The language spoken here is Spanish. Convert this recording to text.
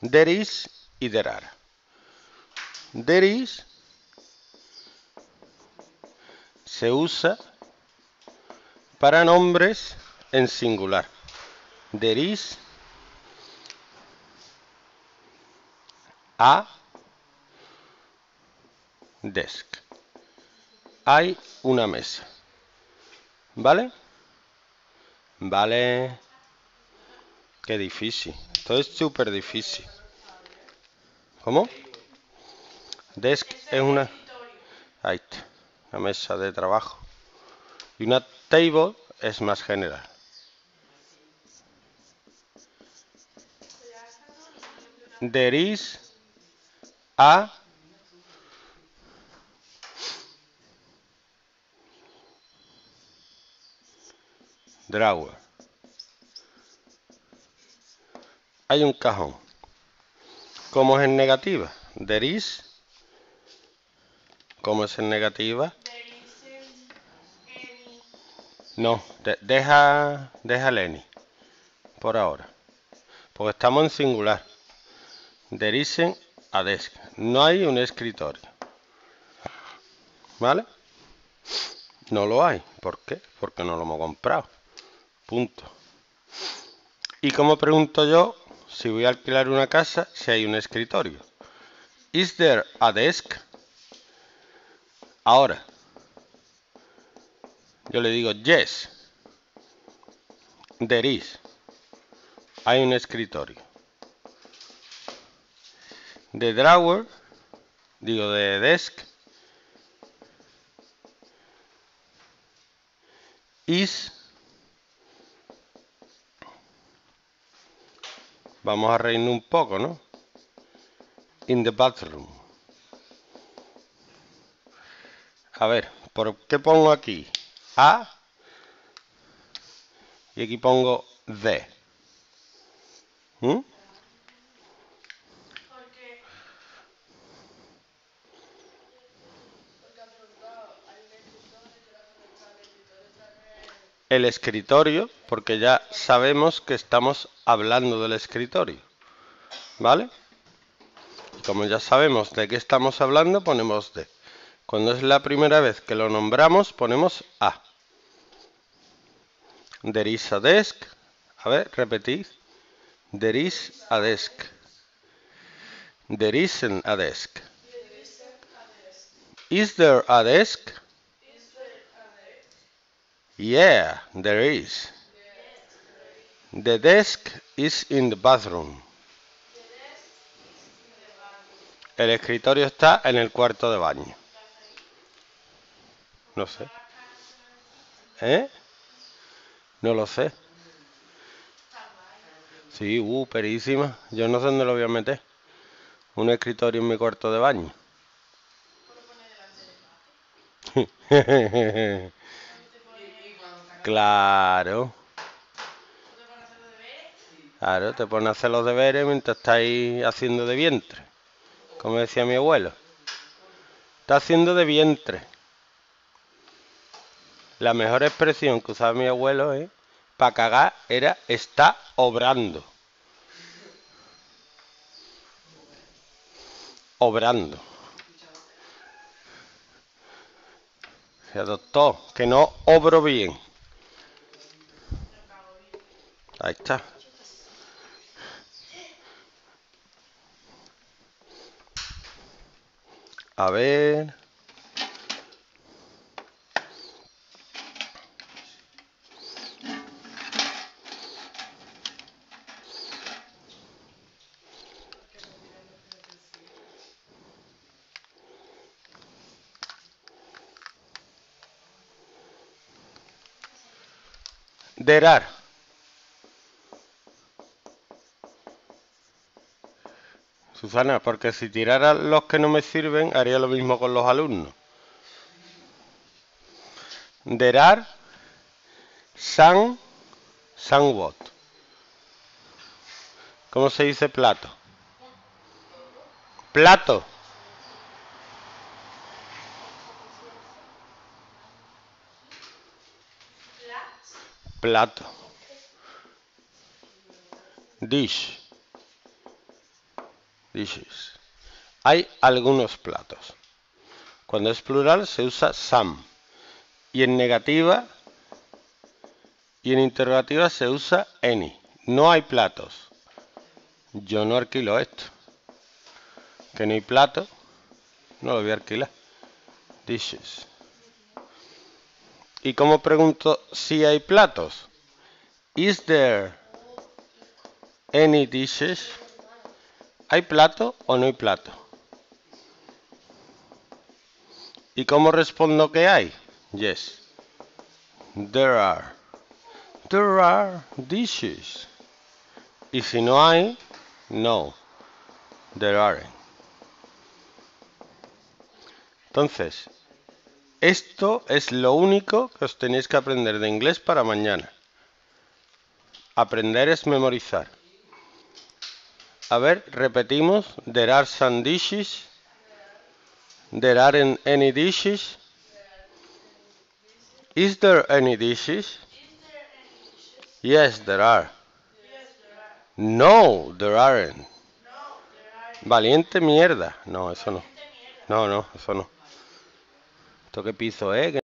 there is y there are. Is se usa para nombres en singular. There is a desk. Hay una mesa. ¿Vale? Vale. Qué difícil. Esto es súper difícil. ¿Cómo? Desk es una... Ahí está. Una mesa de trabajo. Y una table es más general. There is a drawer. Hay un cajón. ¿Cómo es en negativa? There is. ¿Cómo es en negativa? No, deja, deja Lenny. Por ahora. Porque estamos en singular. There isn't a desk. No hay un escritorio. ¿Vale? No lo hay. ¿Por qué? Porque no lo hemos comprado. Punto. ¿Y cómo pregunto yo si voy a alquilar una casa si hay un escritorio? Is there a desk? Ahora, yo le digo yes. There is. Hay un escritorio. The drawer, digo de desk, is. Vamos a reírnos un poco, ¿no? In the bathroom. A ver, ¿por qué pongo aquí? A. Y aquí pongo D. ¿Mm? El escritorio, porque ya sabemos que estamos hablando del escritorio. ¿Vale? Como ya sabemos de qué estamos hablando, ponemos de. Cuando es la primera vez que lo nombramos, ponemos a. There is a desk. A ver, repetid. There is a desk. There isn't a desk. Is there a desk? Yeah, there is. The desk is in the bathroom. El escritorio está en el cuarto de baño. No sé. ¿Eh? No lo sé. Sí, uh, perísima. Yo no sé dónde lo voy a meter. Un escritorio en mi cuarto de baño. Claro. Claro, te pones a hacer los deberes mientras estáis haciendo de vientre. Como decía mi abuelo. Está haciendo de vientre. La mejor expresión que usaba mi abuelo ¿eh? para cagar era está obrando. Obrando. Se adoptó que no obro bien. Ahí está. A ver. Derar. Susana, porque si tirara los que no me sirven, haría lo mismo con los alumnos. Derar, san, san what. ¿Cómo se dice plato? Plato. Plato. Dish. Dishes. Hay algunos platos. Cuando es plural se usa some. Y en negativa y en interrogativa se usa any. No hay platos. Yo no alquilo esto. Que no hay platos, no lo voy a alquilar. Dishes. ¿Y cómo pregunto si hay platos? Is there any dishes? ¿Hay plato o no hay plato? ¿Y cómo respondo que hay? Yes. There are. There are dishes. Y si no hay, no. There aren't. Entonces, esto es lo único que os tenéis que aprender de inglés para mañana. Aprender es memorizar. A ver, repetimos. There are some dishes. There aren't any dishes. Is there any dishes? Yes, there are. No, there aren't. Valiente mierda. No, eso no. No, no, eso no. ¿Esto qué piso es?